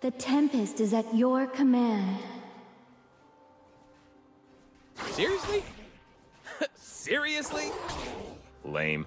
The Tempest is at your command. Seriously? Seriously? Lame.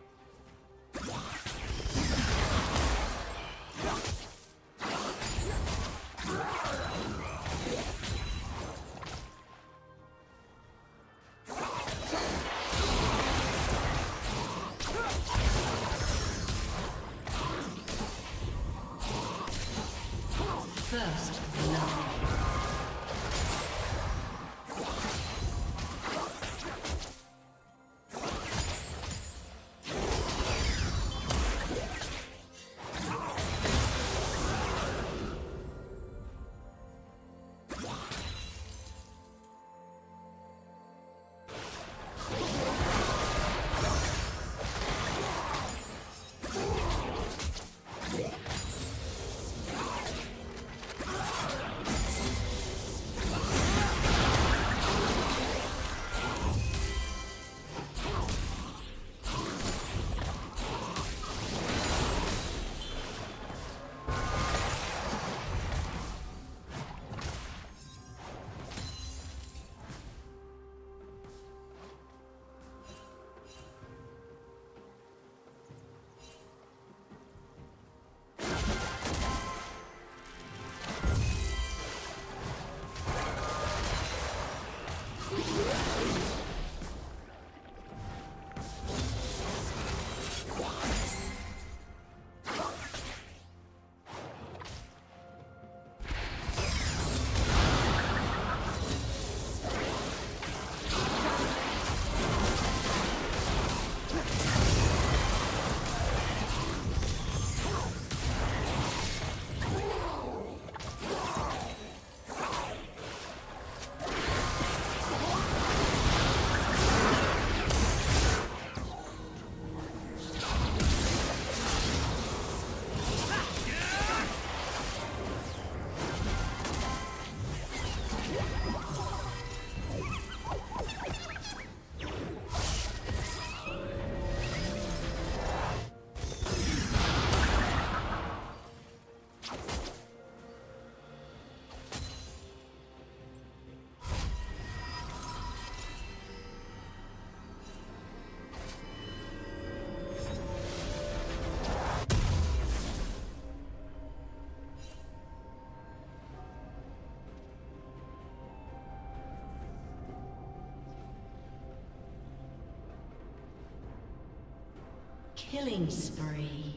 Killing spree.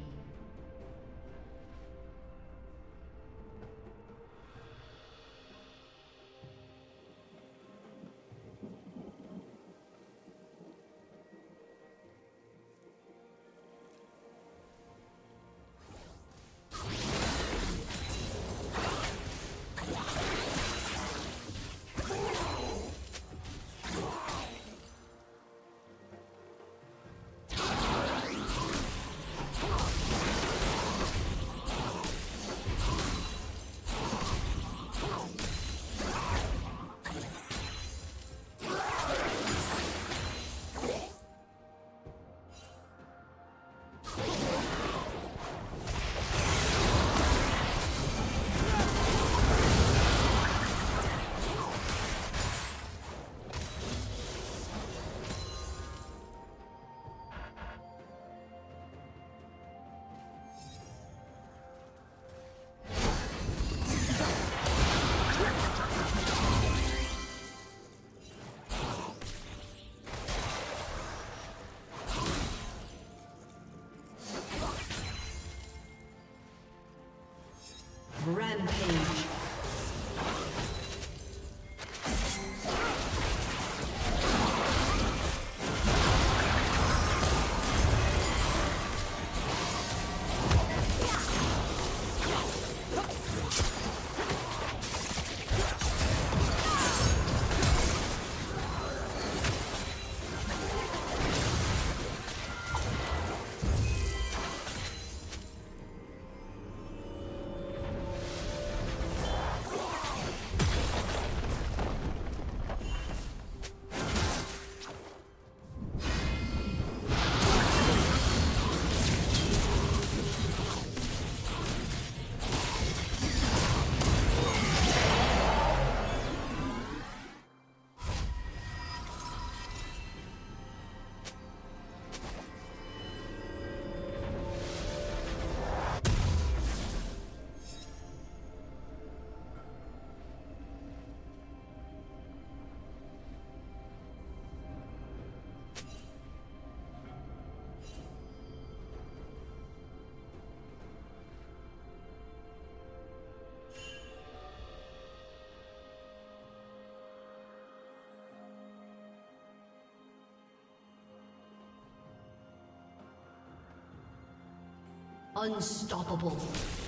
Unstoppable.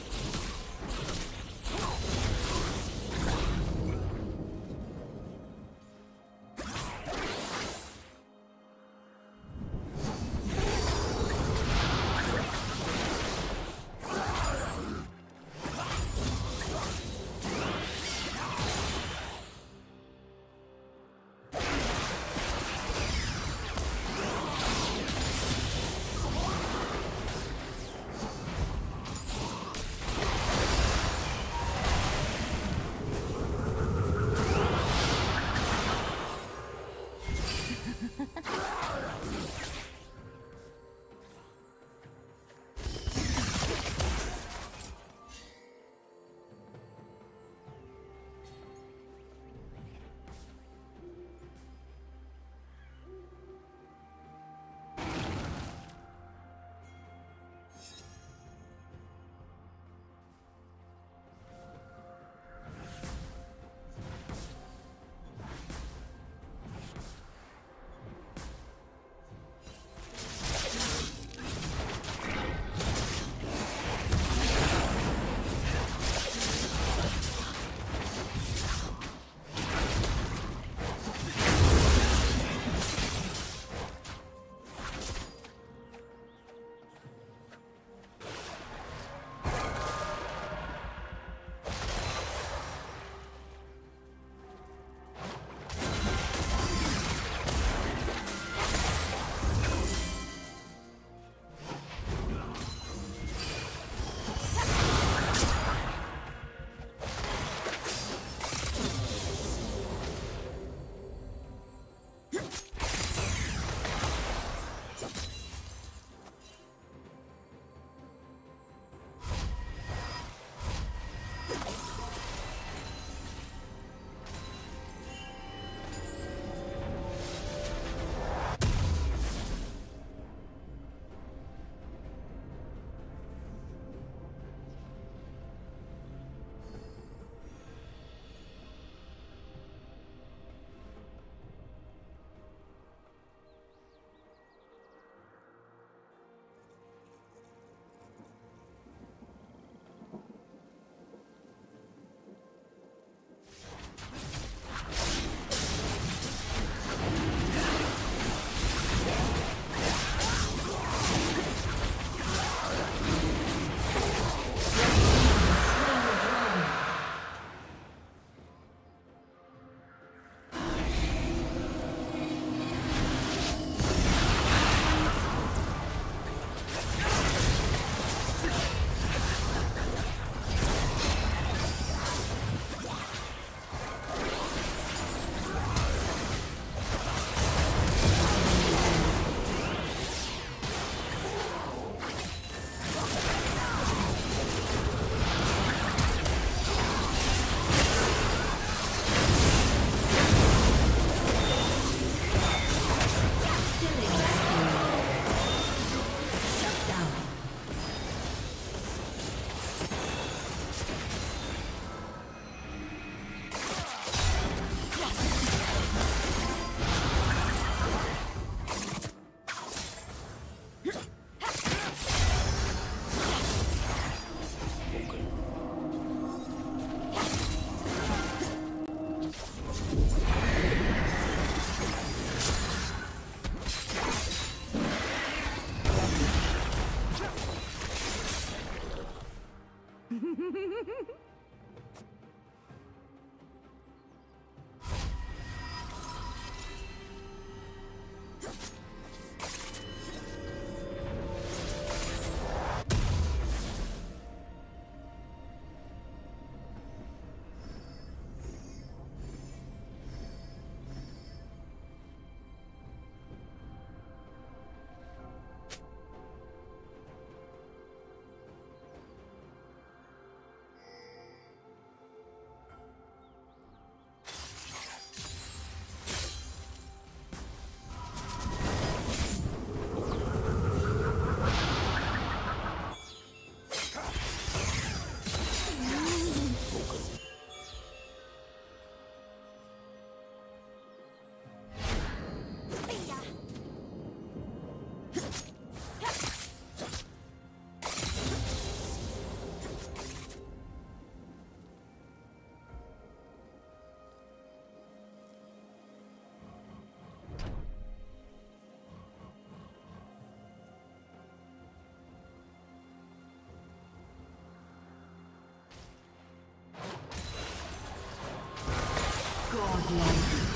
Godlike.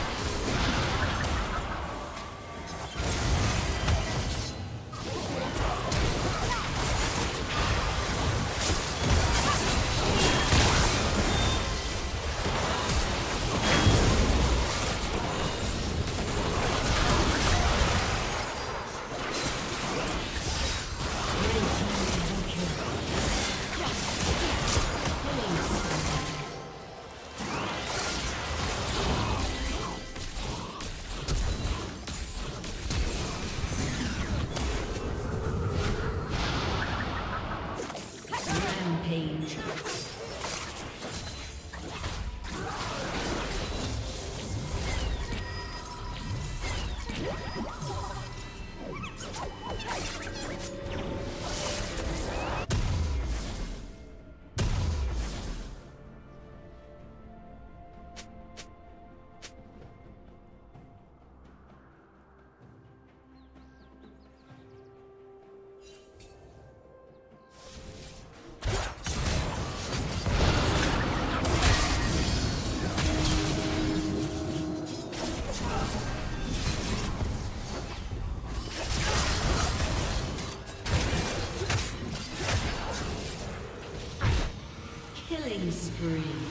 breathe.